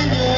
Amen.